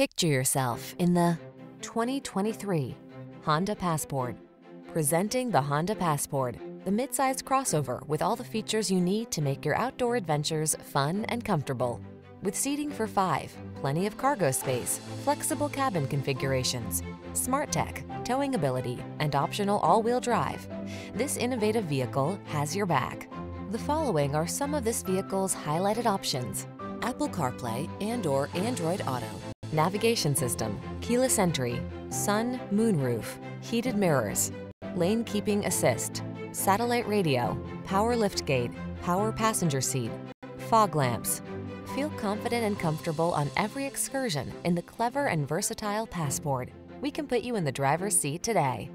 Picture yourself in the 2023 Honda Passport. Presenting the Honda Passport, the midsize crossover with all the features you need to make your outdoor adventures fun and comfortable. With seating for five, plenty of cargo space, flexible cabin configurations, smart tech, towing ability, and optional all-wheel drive, this innovative vehicle has your back. The following are some of this vehicle's highlighted options. Apple CarPlay and or Android Auto, navigation system, keyless entry, sun, moonroof, heated mirrors, lane keeping assist, satellite radio, power liftgate, power passenger seat, fog lamps. Feel confident and comfortable on every excursion in the clever and versatile Passport. We can put you in the driver's seat today.